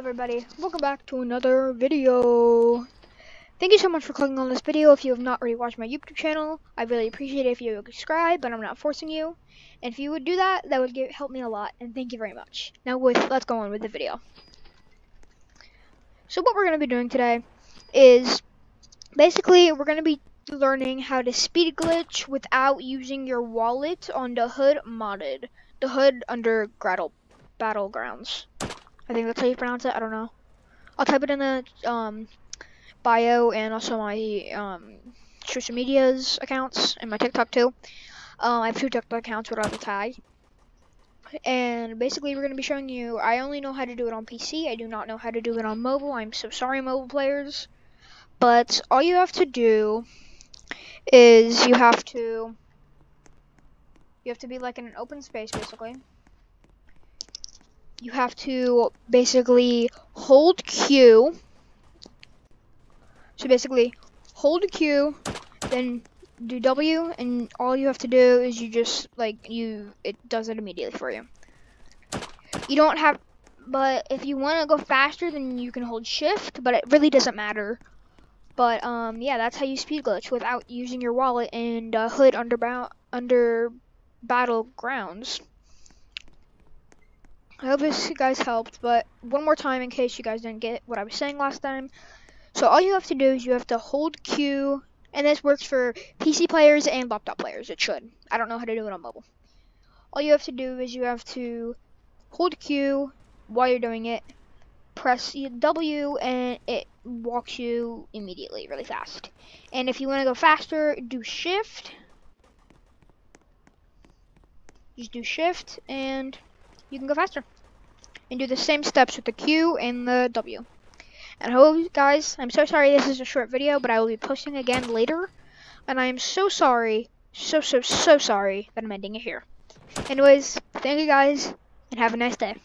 everybody, welcome back to another video. Thank you so much for clicking on this video. If you have not already watched my YouTube channel, I really appreciate it if you subscribe, but I'm not forcing you. And if you would do that, that would help me a lot, and thank you very much. Now with, let's go on with the video. So what we're going to be doing today is, basically, we're going to be learning how to speed glitch without using your wallet on the hood modded. The hood under Battlegrounds. I think that's how you pronounce it. I don't know. I'll type it in the um, bio and also my um, social medias accounts and my TikTok too. Um, I have two TikTok accounts without the tag. And basically, we're going to be showing you. I only know how to do it on PC. I do not know how to do it on mobile. I'm so sorry, mobile players. But all you have to do is you have to you have to be like in an open space basically you have to basically hold Q. So basically, hold Q, then do W, and all you have to do is you just like you it does it immediately for you. You don't have, but if you want to go faster, then you can hold Shift, but it really doesn't matter. But um, yeah, that's how you speed glitch without using your wallet and uh, hood under under battlegrounds. I hope this guys helped, but one more time in case you guys didn't get what I was saying last time. So all you have to do is you have to hold Q, and this works for PC players and laptop players. It should. I don't know how to do it on mobile. All you have to do is you have to hold Q while you're doing it, press W, and it walks you immediately, really fast. And if you want to go faster, do Shift. Just do Shift, and you can go faster. And do the same steps with the Q and the W. And hope, guys, I'm so sorry this is a short video, but I will be posting again later. And I am so sorry, so, so, so sorry that I'm ending it here. Anyways, thank you guys, and have a nice day.